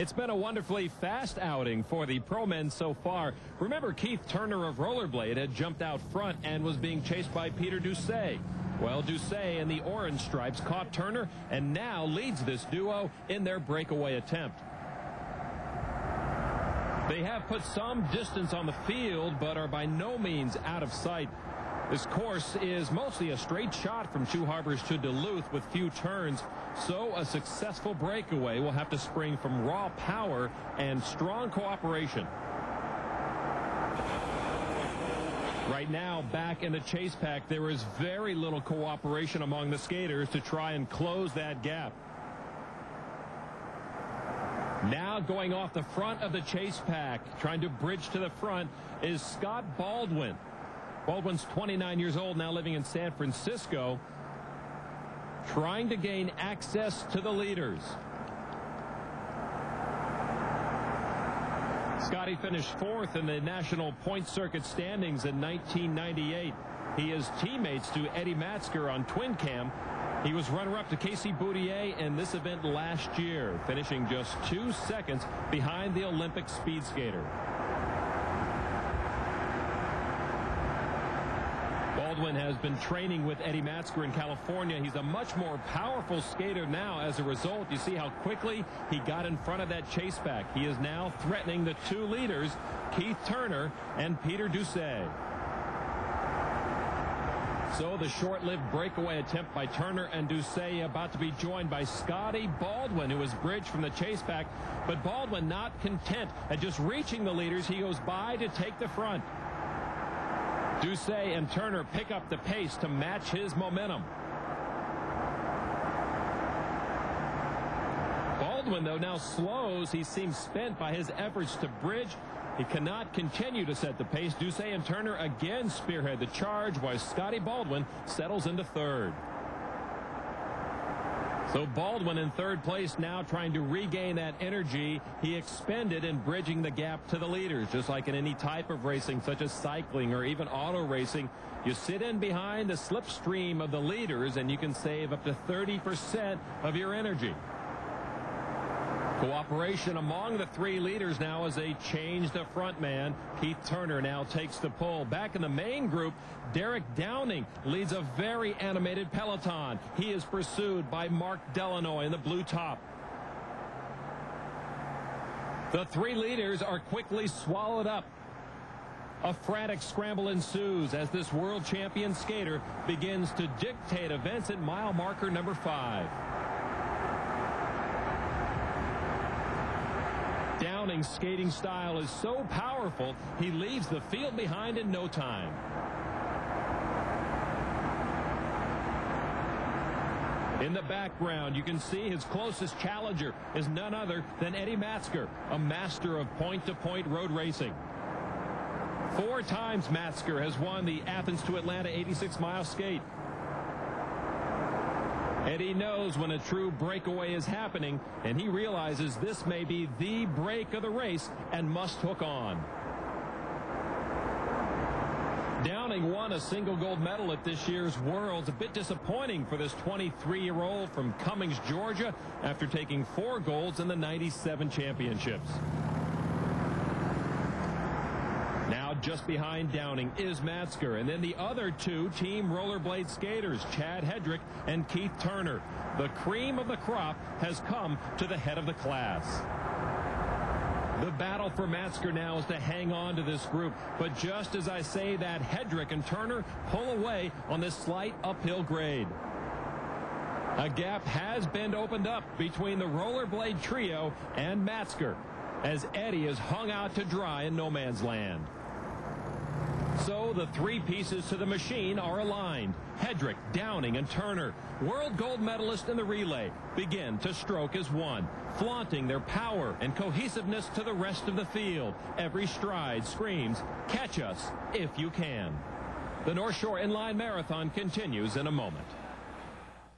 It's been a wonderfully fast outing for the pro men so far. Remember, Keith Turner of Rollerblade had jumped out front and was being chased by Peter Doucet. Well, Doucet and the orange stripes caught Turner and now leads this duo in their breakaway attempt. They have put some distance on the field, but are by no means out of sight. This course is mostly a straight shot from Two Harbors to Duluth with few turns, so a successful breakaway will have to spring from raw power and strong cooperation. Right now, back in the chase pack, there is very little cooperation among the skaters to try and close that gap. Now going off the front of the chase pack, trying to bridge to the front, is Scott Baldwin. Baldwin's 29 years old, now living in San Francisco, trying to gain access to the leaders. Scotty finished fourth in the National Point Circuit standings in 1998. He is teammates to Eddie Matzger on Twin Cam. He was runner-up to Casey Boutiette in this event last year, finishing just two seconds behind the Olympic speed skater. Baldwin has been training with Eddie Matzger in California. He's a much more powerful skater now as a result. You see how quickly he got in front of that chase back. He is now threatening the two leaders, Keith Turner and Peter Doucet. So the short-lived breakaway attempt by Turner and Doucet about to be joined by Scotty Baldwin, who was bridged from the chase back. But Baldwin not content at just reaching the leaders. He goes by to take the front. Doucet and Turner pick up the pace to match his momentum. Baldwin, though, now slows. He seems spent by his efforts to bridge. He cannot continue to set the pace. Doucet and Turner again spearhead the charge while Scotty Baldwin settles into third. So Baldwin in third place now trying to regain that energy he expended in bridging the gap to the leaders. Just like in any type of racing such as cycling or even auto racing, you sit in behind the slipstream of the leaders and you can save up to 30% of your energy. Cooperation among the three leaders now as they change the front man. Keith Turner now takes the pull. Back in the main group, Derek Downing leads a very animated peloton. He is pursued by Mark Delanoy in the blue top. The three leaders are quickly swallowed up. A frantic scramble ensues as this world champion skater begins to dictate events at mile marker number five. Downing's skating style is so powerful, he leaves the field behind in no time. In the background, you can see his closest challenger is none other than Eddie Matzger, a master of point-to-point -point road racing. Four times Matzger has won the Athens to Atlanta 86-mile skate. Eddie knows when a true breakaway is happening, and he realizes this may be the break of the race and must hook on. Downing won a single gold medal at this year's Worlds. A bit disappointing for this 23-year-old from Cummings, Georgia, after taking four golds in the 97 championships. Just behind Downing is Matzger. And then the other two team rollerblade skaters, Chad Hedrick and Keith Turner. The cream of the crop has come to the head of the class. The battle for Matzger now is to hang on to this group. But just as I say that, Hedrick and Turner pull away on this slight uphill grade. A gap has been opened up between the rollerblade trio and Matzger as Eddie is hung out to dry in no man's land. So the three pieces to the machine are aligned. Hedrick, Downing, and Turner, world gold medalist in the relay, begin to stroke as one, flaunting their power and cohesiveness to the rest of the field. Every stride screams, catch us if you can. The North Shore Inline Marathon continues in a moment.